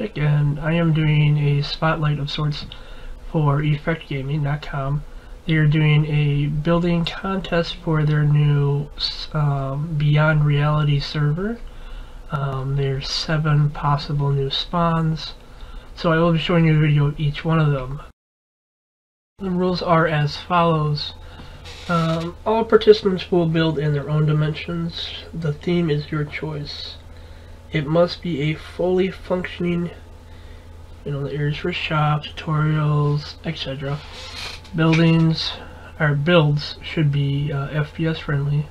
and I am doing a spotlight of sorts for EffectGaming.com. They are doing a building contest for their new um, Beyond Reality server. Um, there's seven possible new spawns, so I will be showing you a video of each one of them. The rules are as follows. Um, all participants will build in their own dimensions. The theme is your choice. It must be a fully functioning, you know, the areas for shops, tutorials, etc. Buildings, or builds should be uh, FPS friendly,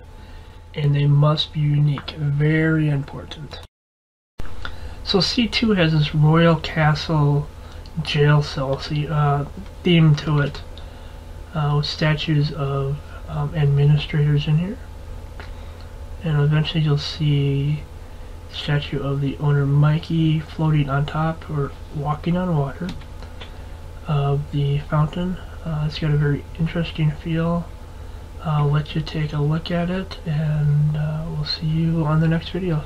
and they must be unique. Very important. So C2 has this Royal Castle jail cell uh, theme to it, uh, with statues of um, administrators in here. And eventually you'll see statue of the owner Mikey floating on top or walking on water of the fountain. Uh, it's got a very interesting feel. I'll let you take a look at it and uh, we'll see you on the next video.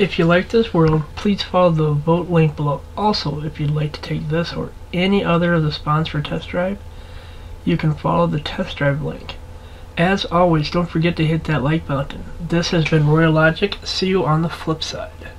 If you like this world, please follow the vote link below. Also, if you'd like to take this or any other of the spawns for test drive, you can follow the test drive link. As always, don't forget to hit that like button. This has been Royalogic. See you on the flip side.